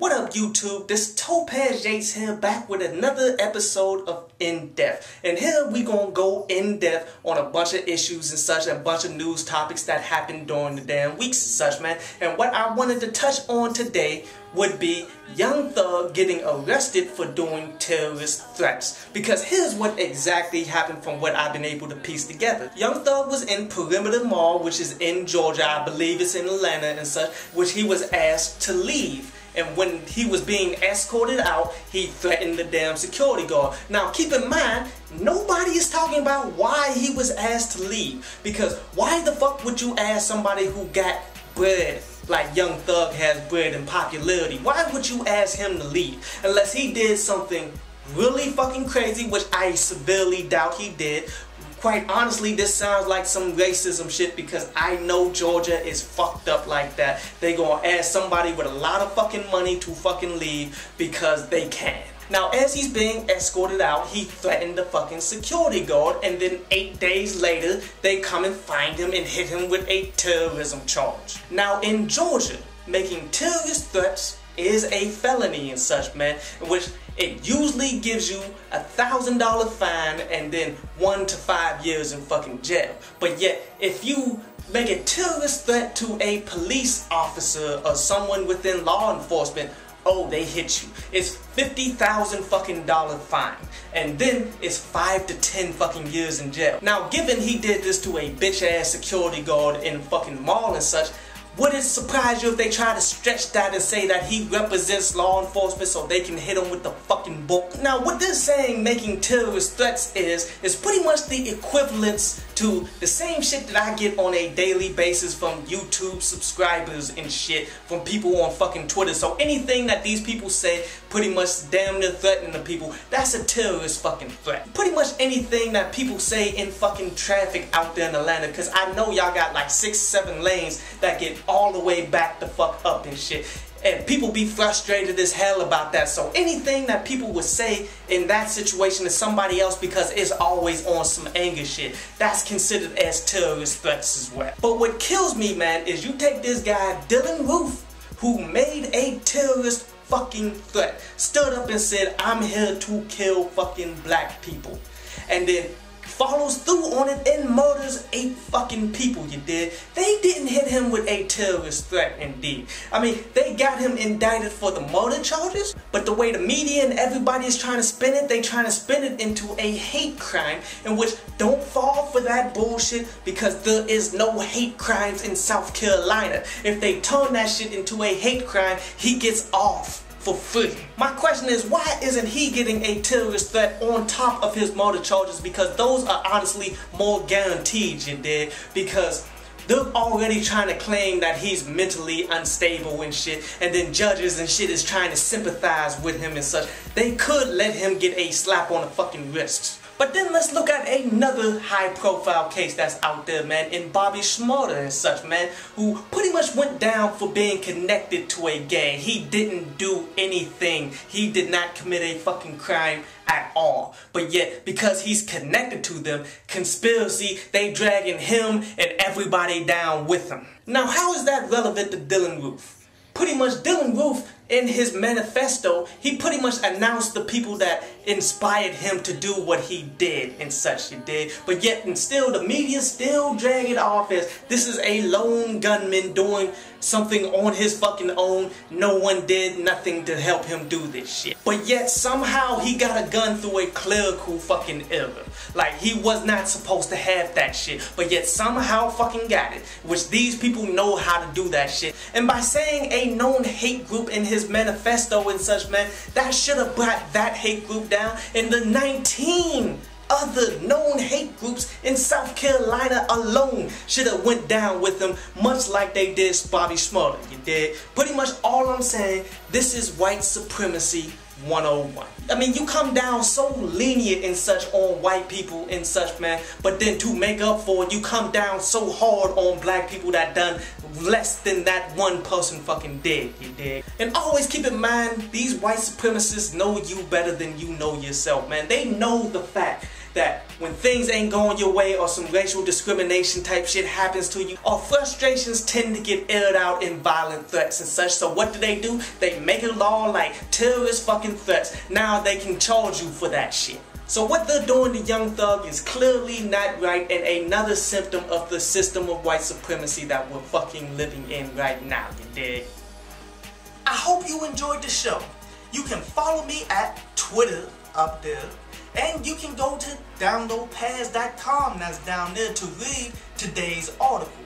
What up YouTube? This Topaz Yates here back with another episode of In Depth. And here we gonna go in depth on a bunch of issues and such, a bunch of news topics that happened during the damn weeks and such, man. And what I wanted to touch on today would be Young Thug getting arrested for doing terrorist threats. Because here's what exactly happened from what I've been able to piece together. Young Thug was in Perimeter Mall, which is in Georgia, I believe it's in Atlanta and such, which he was asked to leave. And when he was being escorted out, he threatened the damn security guard. Now, keep in mind, nobody is talking about why he was asked to leave. Because why the fuck would you ask somebody who got bread like Young Thug has bread and popularity? Why would you ask him to leave? Unless he did something really fucking crazy, which I severely doubt he did, quite honestly, this sounds like some racism shit because I know Georgia is fucked up like that. They gonna ask somebody with a lot of fucking money to fucking leave because they can. Now, as he's being escorted out, he threatened the fucking security guard, and then eight days later, they come and find him and hit him with a terrorism charge. Now, in Georgia, making terrorist threats is a felony and such, man, which it usually gives you a thousand dollar fine and then one to five years in fucking jail. But yet, if you make a terrorist threat to a police officer or someone within law enforcement, oh, they hit you. It's 50,000 fucking dollar fine. And then it's 5 to 10 fucking years in jail. Now, given he did this to a bitch ass security guard in fucking mall and such, would it surprise you if they try to stretch that and say that he represents law enforcement so they can hit him with the fucking book? Now, what they're saying making terrorist threats is, is pretty much the equivalence to the same shit that I get on a daily basis from YouTube subscribers and shit from people on fucking Twitter. So anything that these people say pretty much damn near threatening the people, that's a terrorist fucking threat. Pretty much anything that people say in fucking traffic out there in Atlanta, cause I know y'all got like six, seven lanes that get all the way back the fuck up and shit. And people be frustrated as hell about that. So anything that people would say in that situation to somebody else because it's always on some anger shit, that's considered as terrorist threats as well. But what kills me, man, is you take this guy, Dylann Roof, who made a terrorist fucking threat, stood up and said, I'm here to kill fucking black people. And then follows through on it and murders eight fucking people, you did. They didn't hit him with a terrorist threat, indeed. I mean, they got him indicted for the murder charges, but the way the media and everybody is trying to spin it, they trying to spin it into a hate crime, in which don't fall for that bullshit because there is no hate crimes in South Carolina. If they turn that shit into a hate crime, he gets off for free. My question is, why isn't he getting a terrorist threat on top of his murder charges? Because those are honestly more guaranteed, you did. Because they're already trying to claim that he's mentally unstable and shit, and then judges and shit is trying to sympathize with him and such. They could let him get a slap on the fucking wrist. But then let's look at another high profile case that's out there, man, in Bobby Shmurda and such, man, who pretty much went down for being connected to a gang. He didn't do anything. He did not commit a fucking crime at all. But yet, because he's connected to them, conspiracy, they dragging him and everybody down with him. Now, how is that relevant to Dylann Roof? pretty much Dylann Roof in his manifesto, he pretty much announced the people that inspired him to do what he did and such he did. But yet and still the media still drag it off as this is a lone gunman doing something on his fucking own. No one did nothing to help him do this shit. But yet somehow he got a gun through a clerical fucking error. Like he was not supposed to have that shit. But yet somehow fucking got it. Which these people know how to do that shit. And by saying a known hate group in his manifesto and such, man, that should have brought that hate group down in the 19 other known hate groups in South Carolina alone should have went down with them, much like they did Bobby Shmurda. You did? Pretty much all I'm saying, this is white supremacy 101. I mean, you come down so lenient and such on white people and such, man, but then to make up for it, you come down so hard on black people that done less than that one person fucking did, you dig? And always keep in mind, these white supremacists know you better than you know yourself, man. They know the fact that when things ain't going your way or some racial discrimination type shit happens to you, or frustrations tend to get aired out in violent threats and such. So what do they do? They make a law like terrorist fucking threats. Now they can charge you for that shit. So what they're doing to Young Thug is clearly not right and another symptom of the system of white supremacy that we're fucking living in right now, you dig? I hope you enjoyed the show. You can follow me at Twitter up there. And you can go to downlopaz.com that's down there to read today's article.